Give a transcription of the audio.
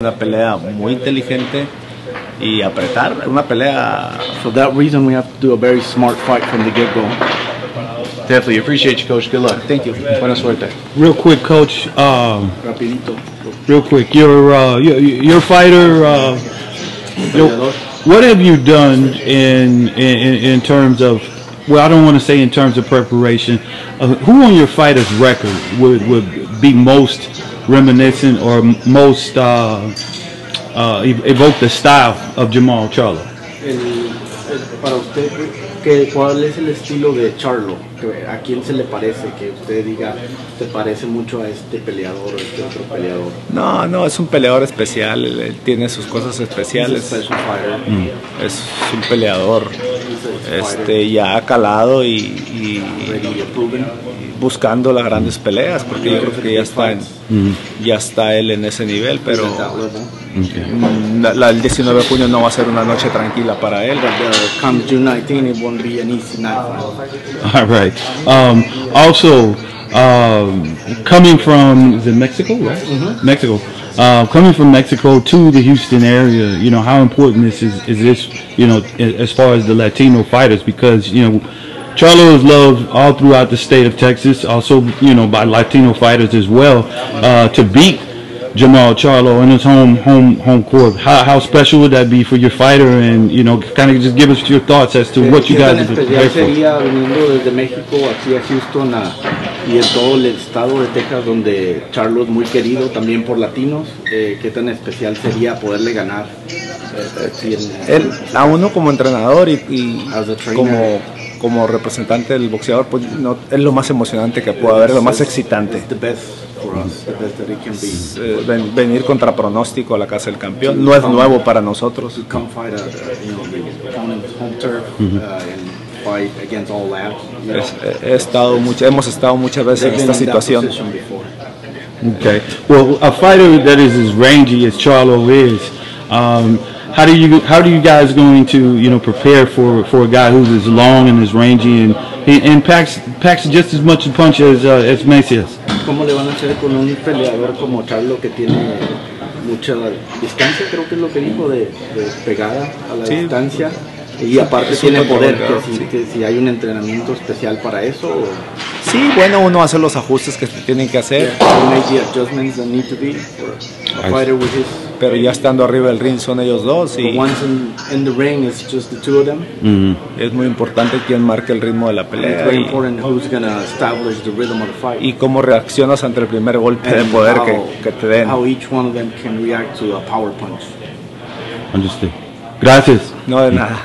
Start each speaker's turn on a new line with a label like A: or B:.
A: Una pelea muy inteligente y apretar, una pelea.
B: For that reason, we have to do a very smart fight from the get-go.
C: Definitely appreciate you, coach. Good luck.
A: Thank you.
C: Buena suerte.
D: Real quick, coach. Um,
B: Rapidito.
D: real quick, your uh, your, your fighter. Uh, your- what have you done in, in in terms of? Well, I don't want to say in terms of preparation. Uh, who on your fighter's record would would be most reminiscent or most uh, uh, ev- evoke the style of Jamal Charlo?
B: El- el- para usted, ¿qué, ¿cuál es el estilo de Charlo? ¿A quién se le parece? Que usted diga, se parece mucho a este peleador o este otro peleador.
A: No, no, es un peleador especial, él, tiene sus cosas
B: a
A: especiales.
B: special fighter.
A: Es un peleador
B: a
A: este, ya calado y, y- buscando las grandes peleas, porque yo creo que ya está, en- ya está él en ese nivel, pero
B: At that level.
A: la- la- el 19 de junio no va a ser una noche tranquila para él.
B: But come June 19, it won't be an easy night for him.
D: All right. Um, also, um, coming from it Mexico, right? Mexico. Uh, coming from Mexico to the Houston area, you know how important this is. Is this, you know, as far as the Latino fighters, because you know, Charlo is loved all throughout the state of Texas, also you know by Latino fighters as well. Uh, to beat Jamal Charlo in his home home home court, how, how special would that be for your fighter? And you know, kind of just give us your thoughts as to what you
B: ¿Qué tan
D: guys are prepared for.
B: Y en todo el estado de Texas donde Charlo es muy querido también por latinos? eh, ¿Qué tan especial sería poderle ganar? eh, en-
A: Él, a uno como entrenador y, y como, como representante del boxeador, pues no, es lo más emocionante que puede haber, lo más excitante. Eh, ven- venir contra pronóstico a la casa del campeón no es nuevo para nosotros.
B: Uh, fight against all that. You know,
A: Es- he estado mucho, hemos estado muchas veces en esta situación.
D: Okay. Well, a fighter that is as rangy as Charlo is, um, how do you how do you guys going to you know prepare for for a guy who's as long and as rangy and he, and packs packs just as much a punch as uh, as Macias?
B: ¿Cómo le van a hacer con un peleador como Charlo que tiene mucha distancia, creo que es lo que dijo, de, de pegada a la
A: Sí.
B: distancia? Y aparte
A: Es
B: tiene poder, que si,
A: sí.
B: que si hay un entrenamiento especial para eso, o
A: Sí, bueno, uno hace los ajustes que se tienen que hacer, pero ya estando arriba del ring son ellos dos y
B: once in, in the ring, it's just the two of them.
A: es muy importante quién marque el ritmo de la pelea y,
B: important who's going to establish the rhythm of the fight.
A: y cómo reaccionas ante el primer golpe de
B: and
A: poder
B: how,
A: que, que te den.
B: how each one of them can react to a power punch.
D: Understood. Gracias.
A: No de nada.